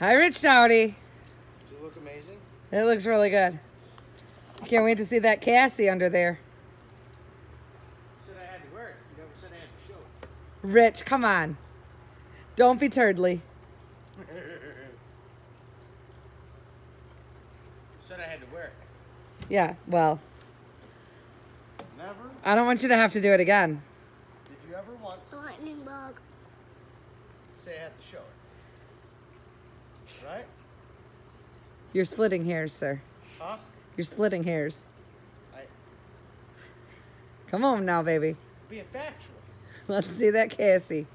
Hi, Rich Doughty. Does it look amazing? It looks really good. Can't wait to see that Cassie under there. Said I had to wear it. You never said I had to show it. Rich, come on. Don't be turdly. said I had to wear it. Yeah, well, Never? I don't want you to have to do it again. Did you ever once Lightning bug. say I had to show it? Right? You're splitting hairs, sir. Huh? You're splitting hairs. I Come on now, baby. be a factual. Let's see that Cassie.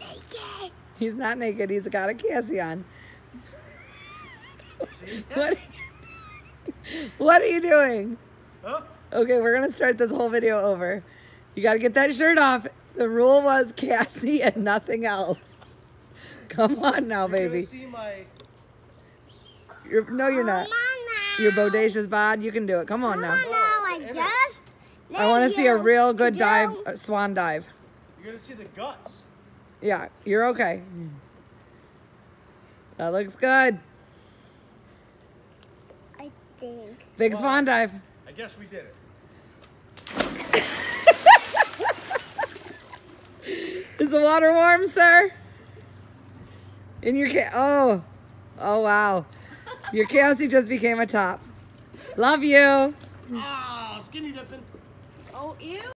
Naked. He's not naked. He's got a Cassie on. What? What are you doing? Huh? Okay, we're gonna start this whole video over. You gotta get that shirt off. The rule was Cassie and nothing else. Come on now, You're baby. see my You're, no, you're not. Come on now. You're bodacious bod. You can do it. Come on Come now. on now. I just. I want to see a real good do- dive, uh, swan dive. you're gonna see the guts. Yeah, you're okay. That looks good. I think. Big Wow. swan dive. I guess we did it. the water warm, sir? In your ca- oh, oh wow, your Cassie just became a top. Love you. Ah, skinny dipping. Oh, ew.